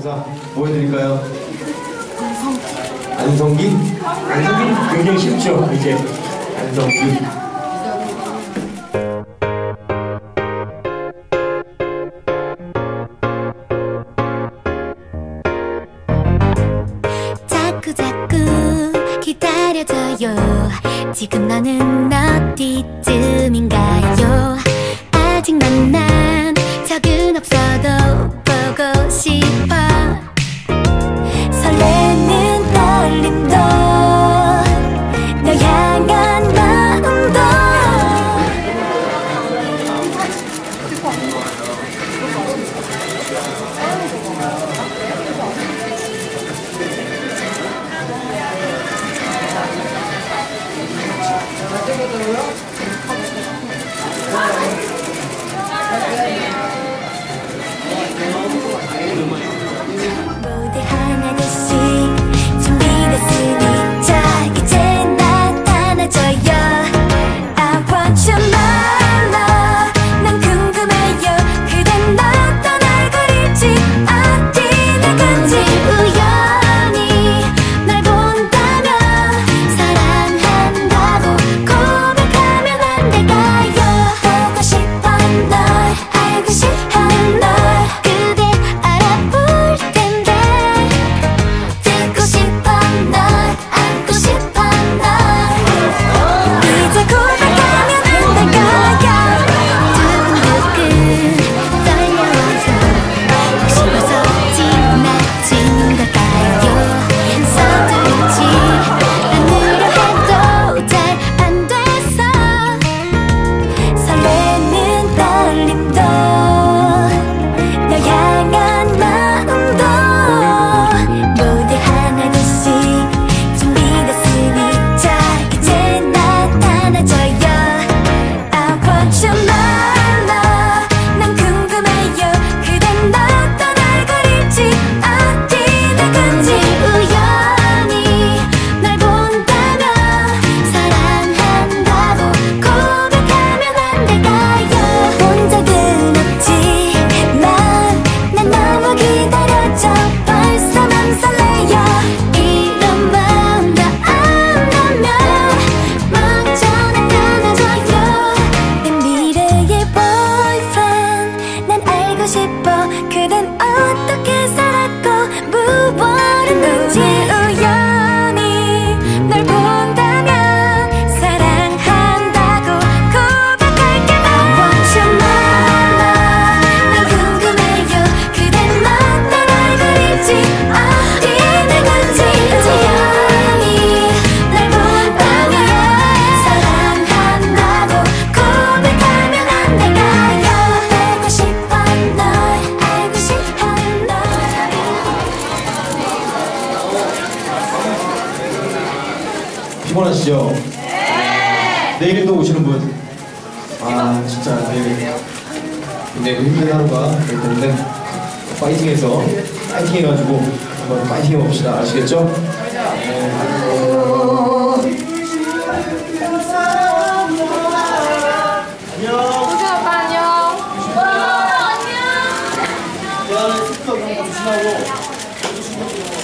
동사 뭐 해드릴까요? 안성기. 안성기? 굉장히 쉽죠, 이제. 안성기. 자꾸 자꾸 기다려줘요 지금 너는 어디쯤인가요 아직 만난 적은 없어도 피곤하시죠? 네. 내일도 오시는 분. 아 진짜 내일 내일 힘든 하루가 될 텐데 파이팅해서 파이팅 해가지고 한번 파이팅 해봅시다. 아시겠죠? 네, 안녕. 안녕. 안녕. 안녕. 안녕.